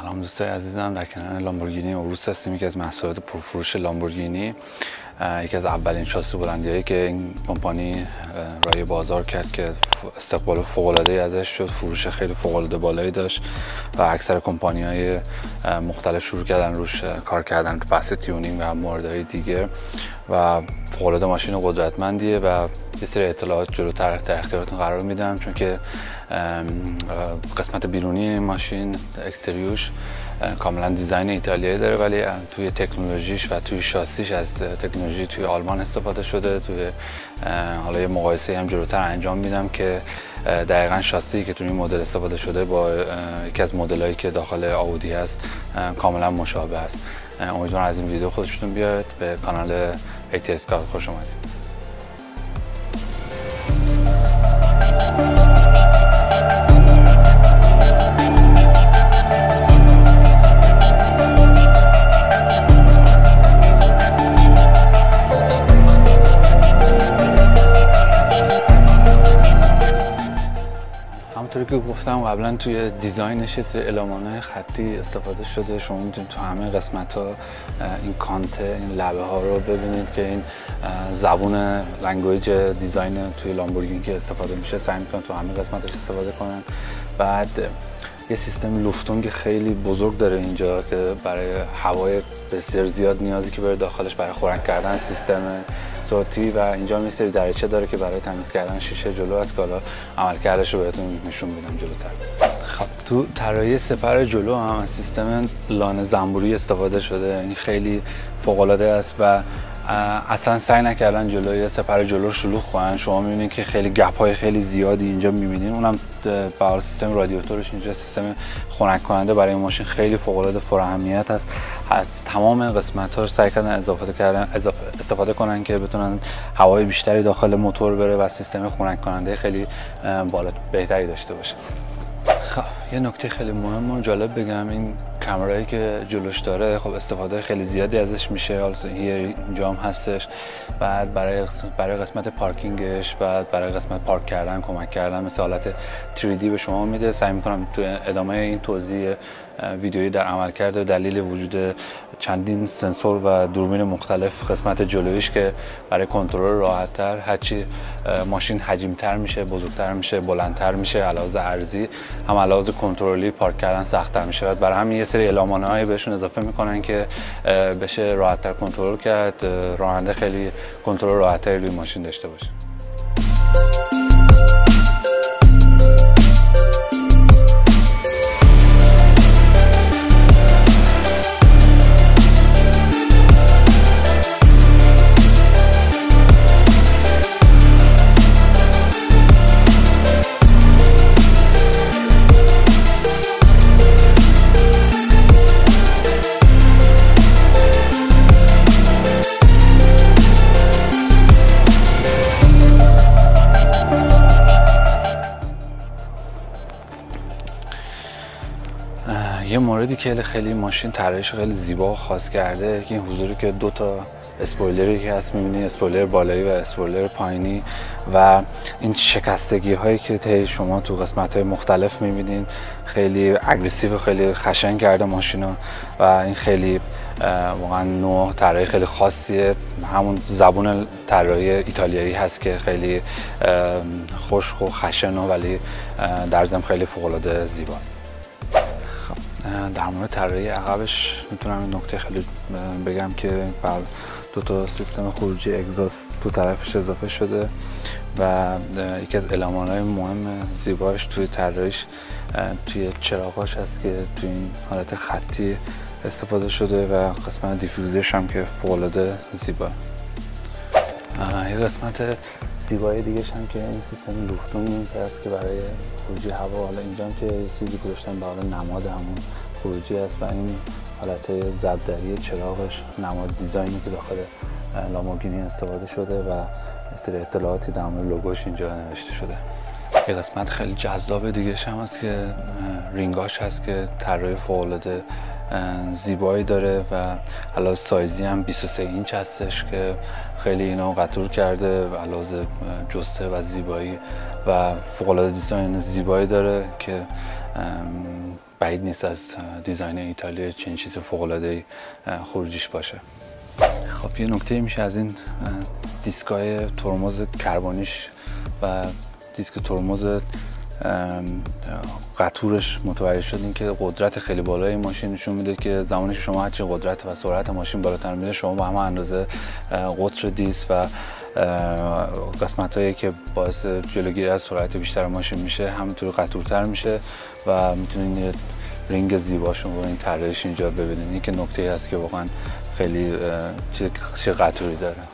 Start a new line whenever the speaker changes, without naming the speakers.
سلام دوستای عزیزم در کنار لامبورگینی اوروس هستیم. یکی از محصولات پرفروش لامبورگینی یکی از اولین شاسی بلندی هایی که این کمپانی رای بازار کرد که استقبال فوق العاده ازش شد. فروش خیلی فوق العاده بالایی داشت و اکثر کمپانی های مختلف شروع کردن روش کار کردن تو بحث تیونینگ و موردهای دیگه و فوق العاده ماشین قدرتمندیه و یه سری اطلاعات جلوتر در اختیارتون قرار میدم چون که قسمت بیرونی این ماشین اکستریوش کاملا دیزاین ایتالیایی داره ولی توی تکنولوژیش و توی شاسیش از تکنولوژی توی آلمان استفاده شده. توی حالا یه مقایسه هم جلوتر انجام میدم که دقیقا شاسی که توی این مدل استفاده شده با یکی از مدلایی که داخل آودی هست کاملا مشابه است. امیدوارم از این ویدیو خودشتون بیاد به کانال ATS کار خوش اومدید. همونطوری که گفتم قبلا توی design ش یه المان های خطی استفاده شده. شما می‌تونید تو همه قسمت ها این Kante این لبه ها رو ببینید که این زبون language design توی لامبورگینی که استفاده میشه سعی می‌کنن تو همه قسمتش استفاده کنن. بعد یه سیستم Lüftung خیلی بزرگ داره اینجا که برای هوای بسیار زیاد نیازی که بره داخلش برای خوراک کردن سیستم سوختی و اینجا سری دریچه داره که برای تمیز کردن شیشه جلو از کالا عمل کردش رو بهتون نشون میدم جلوتر. خب تو طراحی سپر جلو هم سیستم لانه زنبوری استفاده شده. این خیلی فوق العاده است و اصلا سعی نکردن جلوی سپر جلو شلوغ کنن. شما می‌بینید که خیلی گپ های خیلی زیادی اینجا می‌بینید اونم با سیستم رادیاتورش اینجا سیستم خنک کننده برای ماشین خیلی فوق العاده پر اهمیت است از تمام قسمت ها سعی کردن اضافه کردن استفاده کنن که بتونن هوای بیشتری داخل موتور بره و سیستم خنک کننده خیلی بالا بهتری داشته باشه. خب. یه نکته خیلی مهم و جالب بگم این کمرایی که جلوش داره خب استفاده خیلی زیادی ازش میشه. حالا اینجا هم هستش. بعد برای قسمت برای قسمت پارکینگش بعد برای قسمت پارک کردن کمک کردن مثل حالت 3D به شما میده. سعی می‌کنم تو ادامه این توضیح ویدیویی در عمل کرده دلیل وجود چندین سنسور و دوربین مختلف قسمت جلویش که برای کنترل راحتتر هرچی ماشین حجیمتر میشه بزرگتر میشه بلندتر میشه علاوه ارزی هم علاوه کنترلی پارک کردن سختتر میشه بعد برای همین یه سری الامانه هایی بهشون اضافه می‌کنن که بشه راحتتر کنترل کرد. راننده خیلی کنترل راحتتری روی ماشین داشته باشه. یه موردی که خیلی ماشین طراحیش خیلی زیبا و خاص کرده که این حضوری که دو تا اسپویلری که هست می‌بینی اسپویلر بالایی و اسپویلر پایینی و این شکستگی هایی که ته شما تو قسمت های مختلف می‌بینین خیلی aggressive و خیلی خشن کرده ماشینا و این خیلی واقعا نوع طراحی خیلی خاصیه. همون زبون طراحی ایتالیایی هست که خیلی خشک و خشن و ولی در ضمن خیلی فوق العاده زیباست. در مورد طراحی عقبش می‌تونم این نکته خیلی بگم که بر دو تا سیستم خروجی اگزاس تو طرفش اضافه شده و یکی از علمان های مهم زیباش توی طراحیش توی چراغاش هست که توی این حالت خطی استفاده شده و قسمت دیفیوزرش هم که فوق زیبا. یه قسمت زیبایی دیگه هم که این سیستم لوفتون هست که برای خروجی هوا حالا اینجا که چیزی گذاشتن به نماد همون خروجی است و این حالت زبدری چراغش نماد دیزاینی که داخل لامورگینی استفاده شده و سری اطلاعاتی در مورد لوگوش اینجا نوشته شده. یه قسمت خیلی جذاب دیگه هم هست که رینگاش هست که طراحی فوق زیبایی داره و علاوه سایزی هم 23 اینچ هستش که خیلی اینو قطور کرده و علاوه برجسته و زیبایی و فوق العاده design زیبایی داره که بعید نیست از design ایتالیا چنین چیز فوق العاده خروجیش باشه. خب یه نکته میشه از این دیسکای ترمز کربنیش و دیسک ترمز قطورش متوجه شدیم که قدرت خیلی بالای ماشین نشون میده که زمانی که شما هرچی قدرت و سرعت ماشین بالاتر میره شما با همه اندازه قطر دیس و قسمت هایی که باعث جلوگیری از سرعت بیشتر ماشین میشه همینطور قطورتر میشه و می‌تونین یه رینگ زیباشون رو این طراحیش اینجا ببینید این که نکته هست که واقعا خیلی چه قطوری داره.